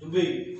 눈베이